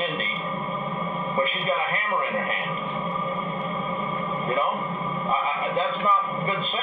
Cindy, but she's got a hammer in her hand. You know, I, I, that's not good. Sense.